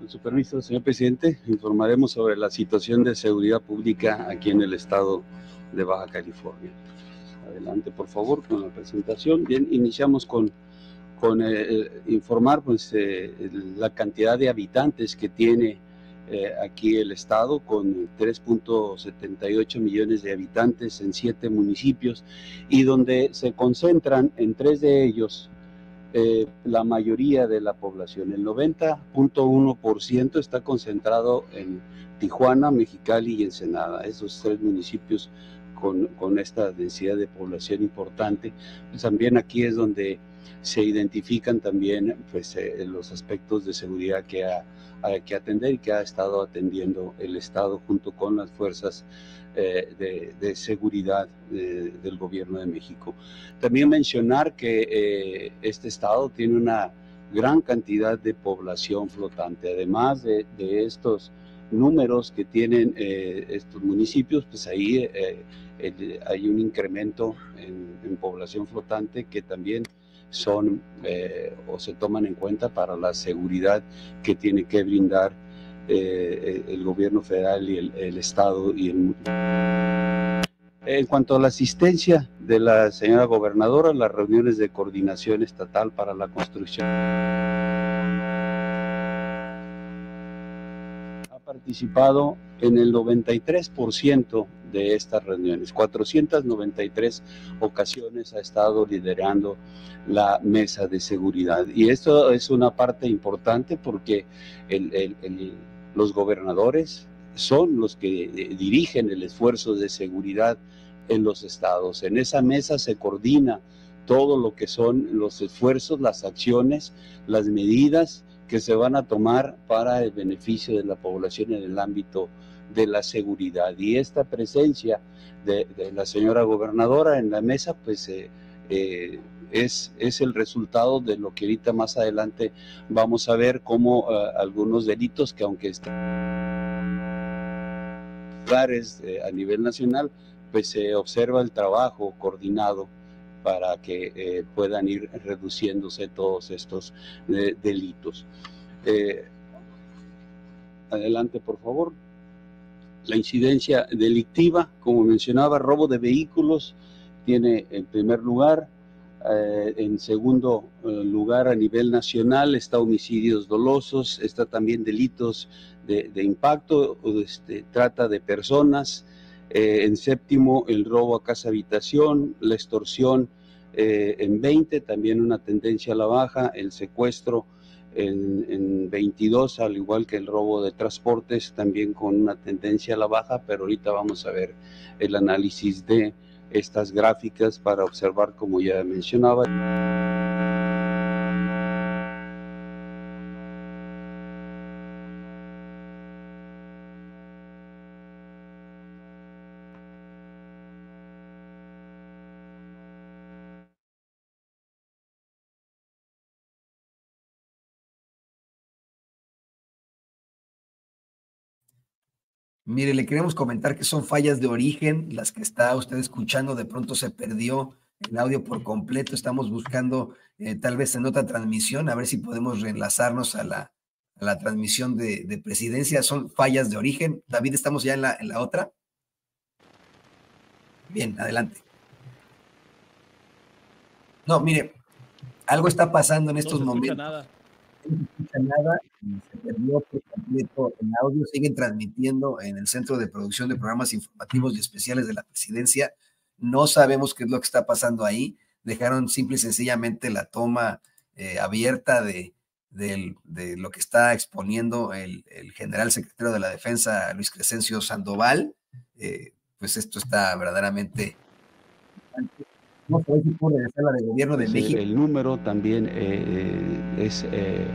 Con su permiso, señor presidente, informaremos sobre la situación de seguridad pública aquí en el estado de Baja California. Adelante, por favor, con la presentación. Bien, iniciamos con, con eh, informar pues, eh, la cantidad de habitantes que tiene eh, aquí el estado, con 3.78 millones de habitantes en siete municipios y donde se concentran en tres de ellos eh, la mayoría de la población. El 90.1% está concentrado en Tijuana, Mexicali y Ensenada, esos tres municipios con, con, esta densidad de población importante. Pues también aquí es donde se identifican también pues, eh, los aspectos de seguridad que ha, hay que atender y que ha estado atendiendo el Estado junto con las fuerzas eh, de, seguridad eh, del gobierno de México. También mencionar que eh, este estado tiene una gran cantidad de población flotante, además de, estos números que tienen estos municipios, pues ahí hay un incremento en, población flotante que también son o se toman en cuenta para la seguridad que tiene que brindar eh, el gobierno federal y el, Estado y el En cuanto a la asistencia de la señora gobernadora, las reuniones de coordinación estatal para la construcción ha participado en el 93% de estas reuniones. 493 ocasiones ha estado liderando la mesa de seguridad. Y esto es una parte importante porque el, el, los gobernadores son los que eh, dirigen el esfuerzo de seguridad en los estados. En esa mesa se coordina todo lo que son los esfuerzos, las acciones, las medidas que se van a tomar para el beneficio de la población en el ámbito de la seguridad. Y esta presencia de, la señora gobernadora en la mesa, pues eh, eh, es, es, el resultado de lo que ahorita más adelante vamos a ver como eh, algunos delitos que aunque están lugares eh, a nivel nacional, pues se observa el trabajo coordinado para que puedan ir reduciéndose todos estos delitos. adelante, por favor. La incidencia delictiva, como mencionaba, robo de vehículos, tiene en primer lugar. Eh, en segundo eh, lugar, a nivel nacional, está homicidios dolosos, está también delitos de, impacto, este, trata de personas. Eh, en séptimo, el robo a casa habitación, la extorsión en 20, también una tendencia a la baja, el secuestro en, en, 22, al igual que el robo de transportes, también con una tendencia a la baja, pero ahorita vamos a ver el análisis de estas gráficas para observar, como ya mencionaba. Mire, le queremos comentar que son fallas de origen, las que está usted escuchando, de pronto se perdió el audio por completo, estamos buscando eh, tal vez en otra transmisión, a ver si podemos reenlazarnos a la, a la transmisión de, presidencia, son fallas de origen. David, ¿estamos ya en la, en la otra? Bien, adelante. No, mire, algo está pasando en estos momentos. Nada no escucha nada, se perdió por completo el audio, siguen transmitiendo en el Centro de Producción de Programas Informativos y Especiales de la Presidencia. No sabemos qué es lo que está pasando ahí. Dejaron simple y sencillamente la toma eh, abierta de, lo que está exponiendo el, general secretario de la Defensa, Luis Crescencio Sandoval. Eh, pues esto está verdaderamente no de gobierno de México. El número también eh, eh, es eh,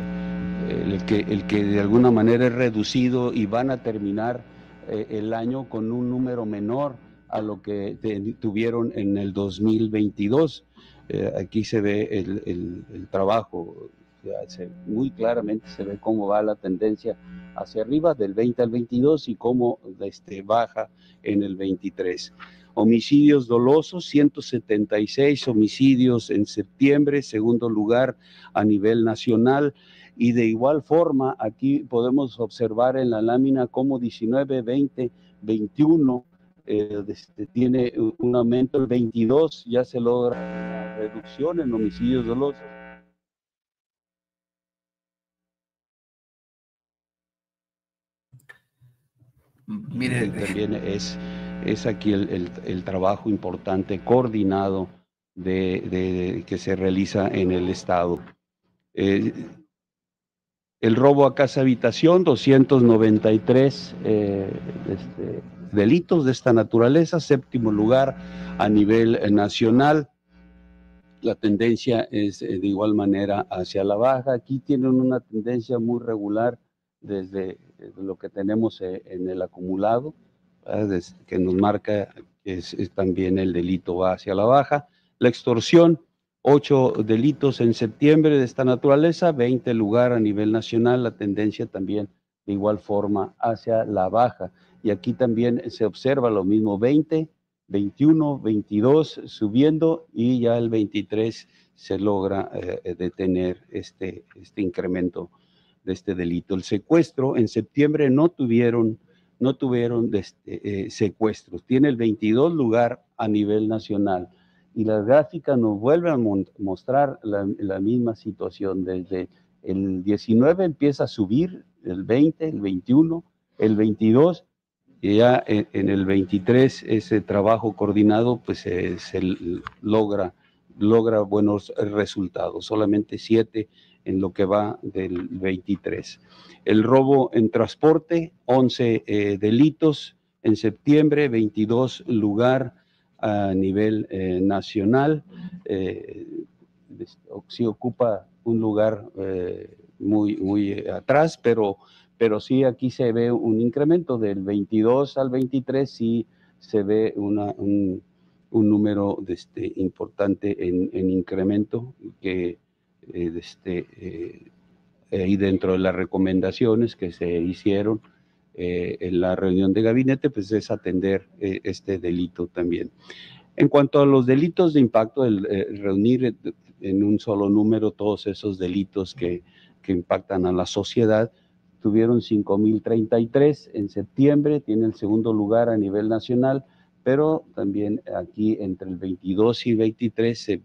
el, que, el que de alguna manera es reducido y van a terminar el año con un número menor a lo que tuvieron en el 2022. aquí se ve el, trabajo, muy claramente se ve cómo va la tendencia hacia arriba del 20 al 22 y cómo este, baja en el 23. Homicidios dolosos, 176 homicidios en septiembre, segundo lugar a nivel nacional. y de igual forma aquí podemos observar en la lámina como 19, 20, 21 tiene un aumento, el 22 ya se logra reducción en homicidios dolosos. Mire, también es, es aquí el, trabajo importante, coordinado de, que se realiza en el Estado. Eh, el robo a casa habitación, 293 eh, este, delitos de esta naturaleza, séptimo lugar a nivel nacional. La tendencia es eh, de igual manera hacia la baja. Aquí tienen una tendencia muy regular desde lo que tenemos eh, en el acumulado, que nos marca que es, también el delito va hacia la baja. La extorsión, ocho delitos en septiembre de esta naturaleza, 20 lugar a nivel nacional, la tendencia también de igual forma hacia la baja. Y aquí también se observa lo mismo, 20, 21, 22 subiendo y ya el 23 se logra eh, detener este, este incremento de este delito. El secuestro, en septiembre no tuvieron, no tuvieron este, eh, secuestros. Tiene el 22 lugar a nivel nacional. Y la gráfica nos vuelve a mostrar la, misma situación. Desde el 19 empieza a subir, el 20, el 21, el 22, y ya en, el 23 ese trabajo coordinado pues se logra, logra buenos resultados. Solamente siete en lo que va del 23. El robo en transporte, 11 eh, delitos en septiembre, 22 lugar a nivel eh, nacional. Eh, sí ocupa un lugar muy, muy atrás, pero, pero sí aquí se ve un incremento del 22 al 23, sí se ve una, un, un, número de este, importante en, en incremento que eh, este, eh, dentro de las recomendaciones que se hicieron eh, en la reunión de gabinete, pues es atender este delito también. En cuanto a los delitos de impacto, el, reunir en un solo número todos esos delitos que, que impactan a la sociedad, tuvieron 5.033 en septiembre, tiene el segundo lugar a nivel nacional, pero también aquí entre el 22 y 23 se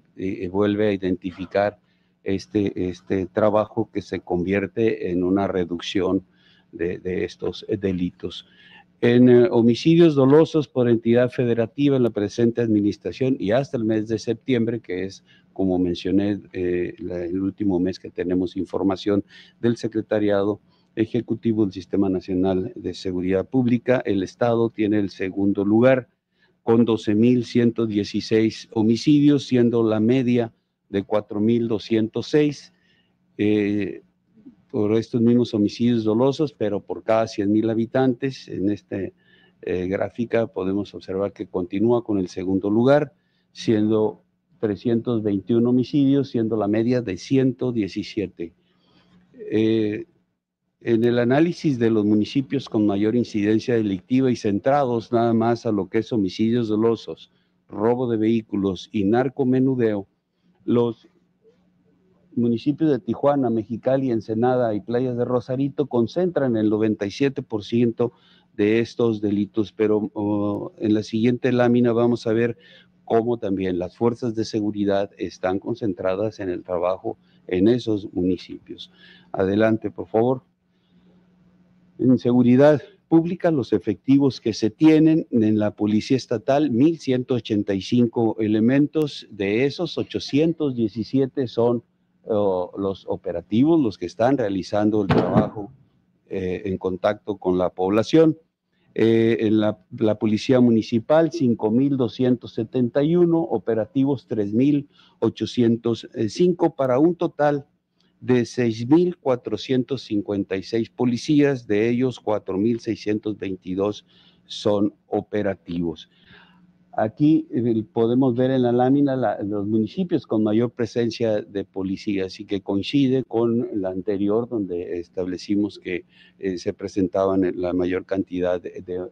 vuelve a identificar este, este trabajo que se convierte en una reducción de, estos delitos. En eh, homicidios dolosos por entidad federativa en la presente administración y hasta el mes de septiembre, que es, como mencioné, eh, el último mes que tenemos información del Secretariado Ejecutivo del Sistema Nacional de Seguridad Pública, el Estado tiene el segundo lugar con 12.116 homicidios, siendo la media de 4.206 eh, por estos mismos homicidios dolosos, pero por cada 100.000 habitantes. En esta eh, gráfica podemos observar que continúa con el segundo lugar, siendo 321 homicidios, siendo la media de 117. Eh, en el análisis de los municipios con mayor incidencia delictiva y centrados nada más a lo que es homicidios dolosos, robo de vehículos y narcomenudeo, los municipios de Tijuana, Mexicali, Ensenada y Playas de Rosarito concentran el 97% de estos delitos, pero oh, en la siguiente lámina vamos a ver cómo también las fuerzas de seguridad están concentradas en el trabajo en esos municipios. Adelante, por favor. En seguridad, pública los efectivos que se tienen en la Policía Estatal, 1.185 elementos, de esos 817 son los operativos, los que están realizando el trabajo eh, en contacto con la población. Eh, en la, la, Policía Municipal, 5.271, operativos 3.805, para un total de 6.456 policías, de ellos 4.622 son operativos. Aquí eh, podemos ver en la lámina los municipios con mayor presencia de policías y que coincide con la anterior donde establecimos que eh, se presentaban la mayor cantidad de, de,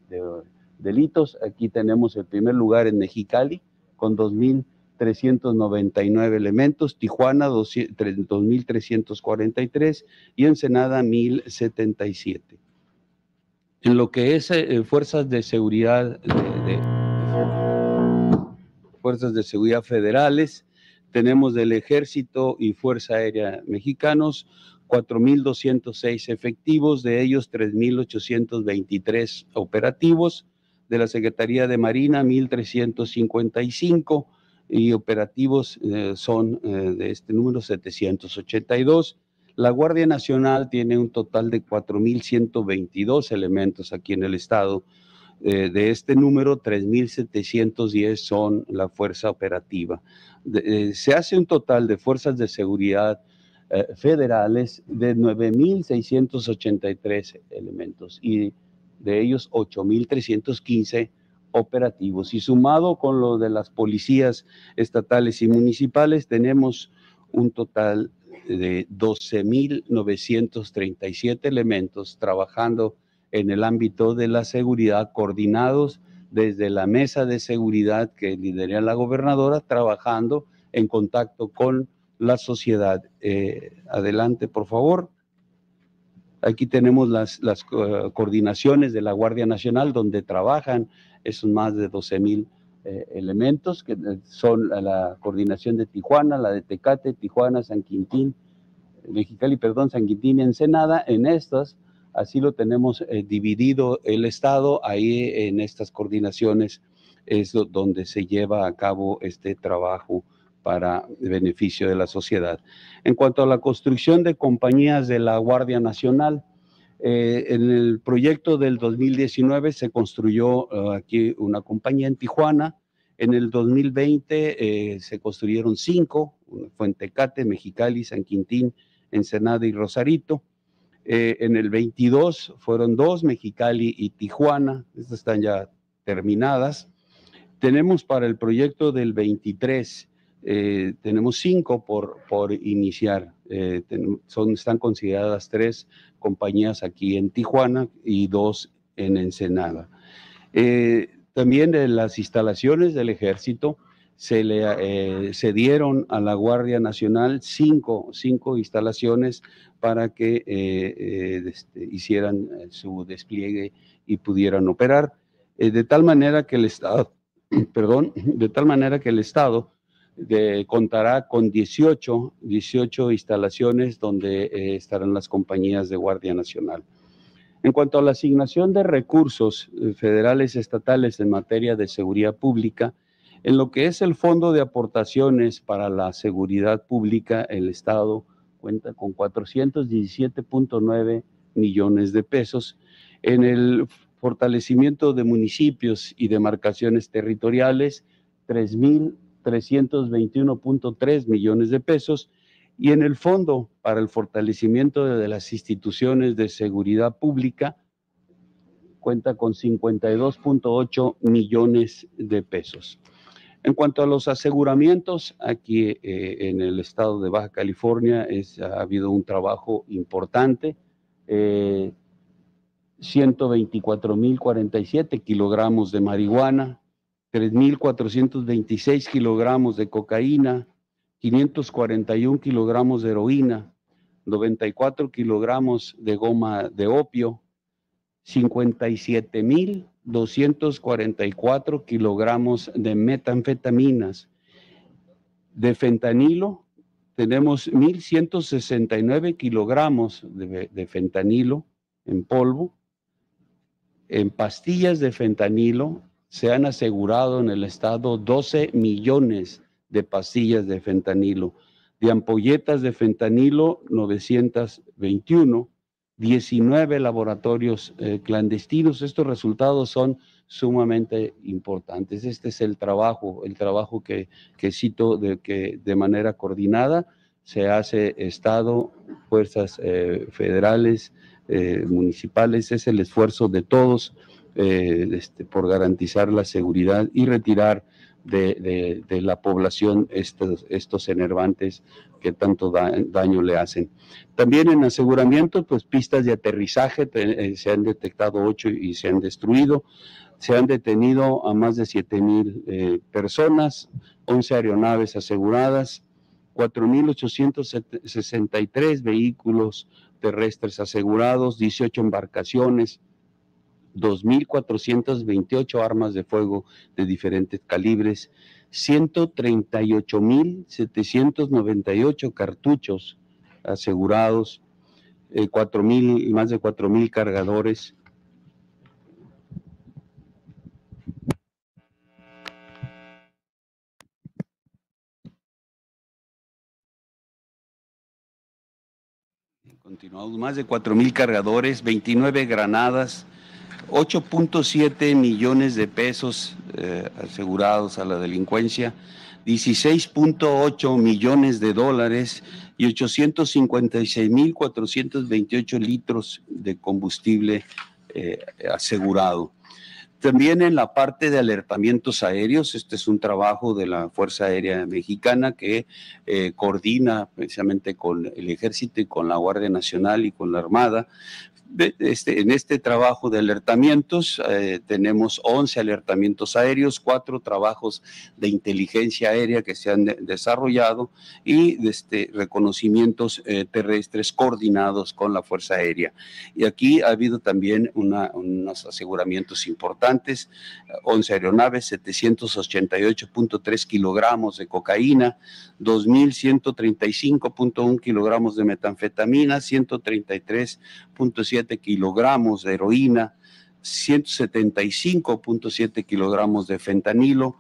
delitos. Aquí tenemos el primer lugar en Mexicali con 2.000 399 elementos, Tijuana 2.343 y Ensenada 1.077. En lo que es eh, fuerzas de seguridad de, fuerzas de seguridad federales, tenemos del Ejército y Fuerza Aérea Mexicanos 4.206 efectivos, de ellos 3.823 operativos, de la Secretaría de Marina 1.355 y operativos eh, son eh, de este número 782. La Guardia Nacional tiene un total de 4.122 elementos aquí en el estado. Eh, de este número, 3.710 son la fuerza operativa. se hace un total de fuerzas de seguridad federales de 9.683 elementos y de ellos 8.315 operativos. Y sumado con lo de las policías estatales y municipales, tenemos un total de 12.937 elementos trabajando en el ámbito de la seguridad, coordinados desde la mesa de seguridad que lidera la gobernadora, trabajando en contacto con la sociedad. Eh, adelante, por favor. Aquí tenemos las, las coordinaciones de la Guardia Nacional donde trabajan esos más de 12 mil eh, elementos, que eh, son la coordinación de Tijuana, la de Tecate, Tijuana, San Quintín, Mexicali, perdón, San Quintín y Ensenada. En estas, así lo tenemos eh, dividido el Estado, ahí en estas coordinaciones es donde se lleva a cabo este trabajo para beneficio de la sociedad. En cuanto a la construcción de compañías de la Guardia Nacional, eh, en el proyecto del 2019 se construyó eh, aquí una compañía en Tijuana. En el 2020 eh, se construyeron cinco, Fuentecate, Mexicali, San Quintín, Ensenada y Rosarito. en el 22 fueron dos, Mexicali y Tijuana. Estas están ya terminadas. Tenemos para el proyecto del 23 eh, tenemos cinco por, por iniciar. Eh, son, están consideradas tres compañías aquí en Tijuana y dos en Ensenada. Eh, también en las instalaciones del ejército se le dieron a la Guardia Nacional cinco, cinco instalaciones para que este, hicieran su despliegue y pudieran operar. de tal manera que el Estado, perdón, de tal manera que el Estado contará con 18, 18 instalaciones donde eh, estarán las compañías de Guardia Nacional. En cuanto a la asignación de recursos eh, federales estatales en materia de seguridad pública, en lo que es el Fondo de Aportaciones para la Seguridad Pública, el Estado cuenta con 417.9 millones de pesos. En el fortalecimiento de municipios y demarcaciones territoriales, 3.000 321.3 millones de pesos y en el Fondo para el Fortalecimiento de las Instituciones de Seguridad Pública cuenta con 52.8 millones de pesos. En cuanto a los aseguramientos, aquí eh, en el estado de Baja California es, ha habido un trabajo importante. Eh, 124.047 kilogramos de marihuana, 3.426 kilogramos de cocaína, 541 kilogramos de heroína, 94 kilogramos de goma de opio, 57.244 kilogramos de metanfetaminas. De fentanilo, tenemos 1.169 kilogramos de, de fentanilo en polvo. En pastillas de fentanilo, se han asegurado en el estado 12 millones de pastillas de fentanilo, de ampolletas de fentanilo 921, 19 laboratorios eh, clandestinos. Estos resultados son sumamente importantes. Este es el trabajo, el trabajo que, cito de que de manera coordinada se hace Estado, fuerzas eh, federales, eh, municipales, es el esfuerzo de todos eh, este, por garantizar la seguridad y retirar de, la población estos, enervantes que tanto daño le hacen. También en aseguramiento, pues pistas de aterrizaje, eh, se han detectado ocho y se han destruido. Se han detenido a más de 7 mil eh, personas, 11 aeronaves aseguradas, 4.863 vehículos terrestres asegurados, 18 embarcaciones, 2.428 armas de fuego de diferentes calibres, 138.798 cartuchos asegurados, eh, más de 4.000 cargadores. Continuamos, más de 4.000 cargadores, 29 granadas, 8.7 millones de pesos eh, asegurados a la delincuencia, 16.8 millones de dólares y 856.428 litros de combustible eh, asegurado. También en la parte de alertamientos aéreos, este es un trabajo de la Fuerza Aérea Mexicana que eh, coordina precisamente con el Ejército y con la Guardia Nacional y con la Armada este, en este trabajo de alertamientos eh, tenemos 11 alertamientos aéreos, cuatro trabajos de inteligencia aérea que se han desarrollado y este, reconocimientos eh, terrestres coordinados con la Fuerza Aérea. Y aquí ha habido también unos aseguramientos importantes, 11 aeronaves, 788.3 kilogramos de cocaína, 2.135.1 kilogramos de metanfetamina, 133.7 kilogramos de heroína, 175.7 kilogramos de fentanilo,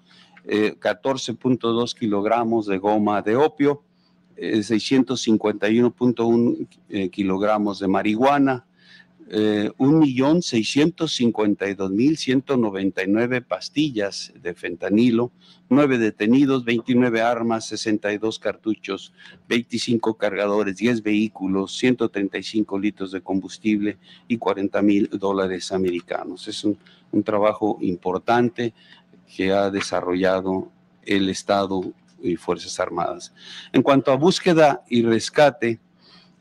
14.2 eh, kilogramos de goma de opio, 651.1 eh, eh, kilogramos de marihuana, eh, 1.652.199 pastillas de fentanilo, 9 detenidos, 29 armas, 62 cartuchos, 25 cargadores, 10 vehículos, 135 litros de combustible y 40 mil dólares americanos. Es un, trabajo importante que ha desarrollado el Estado y Fuerzas Armadas. En cuanto a búsqueda y rescate,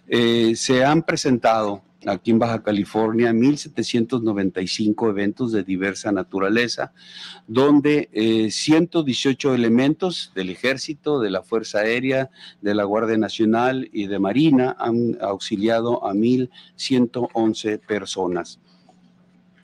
eh, se han presentado aquí en Baja California 1.795 eventos de diversa naturaleza, donde 118 eh, elementos del Ejército, de la Fuerza Aérea, de la Guardia Nacional y de Marina han auxiliado a 1.111 personas.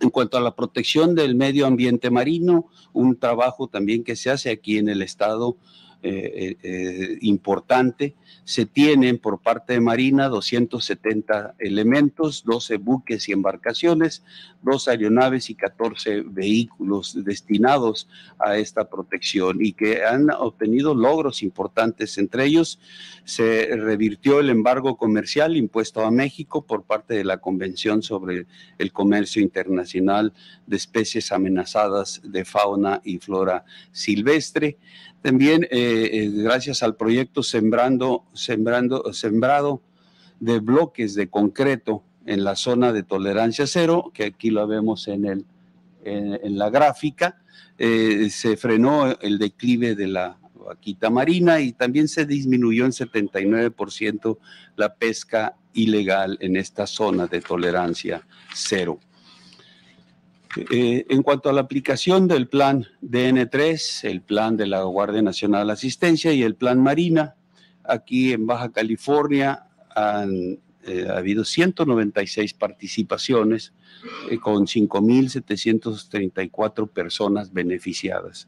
En cuanto a la protección del medio ambiente marino, un trabajo también que se hace aquí en el estado eh, eh, importante. Se tienen por parte de Marina 270 elementos, 12 buques y embarcaciones, dos aeronaves y 14 vehículos destinados a esta protección y que han obtenido logros importantes. Entre ellos, se revirtió el embargo comercial impuesto a México por parte de la Convención sobre el Comercio Internacional de Especies Amenazadas de Fauna y Flora Silvestre. También, eh, eh, gracias al proyecto Sembrando, Sembrando, Sembrado de bloques de concreto en la zona de tolerancia cero, que aquí lo vemos en, el, en, la gráfica, eh, se frenó el declive de la vaquita marina y también se disminuyó en 79% la pesca ilegal en esta zona de tolerancia cero. Eh, en cuanto a la aplicación del plan DN3, el plan de la Guardia Nacional Asistencia y el plan Marina, aquí en Baja California han eh, habido 196 participaciones eh, con 5.734 personas beneficiadas.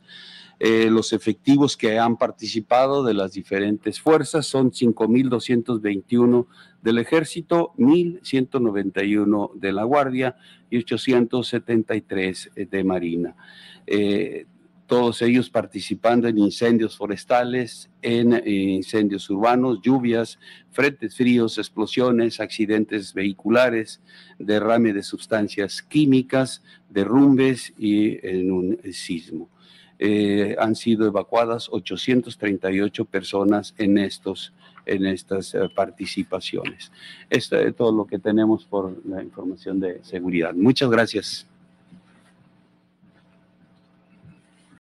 Los efectivos que han participado de las diferentes fuerzas son 5.221 del Ejército, 1.191 de la Guardia y 873 de Marina. Eh, todos ellos participando en incendios forestales, en eh, incendios urbanos, lluvias, frentes fríos, explosiones, accidentes vehiculares, derrame de sustancias químicas, derrumbes y en un sismo. Eh, han sido evacuadas 838 personas en, estos, en estas eh, participaciones. Esto es todo lo que tenemos por la información de seguridad. Muchas gracias.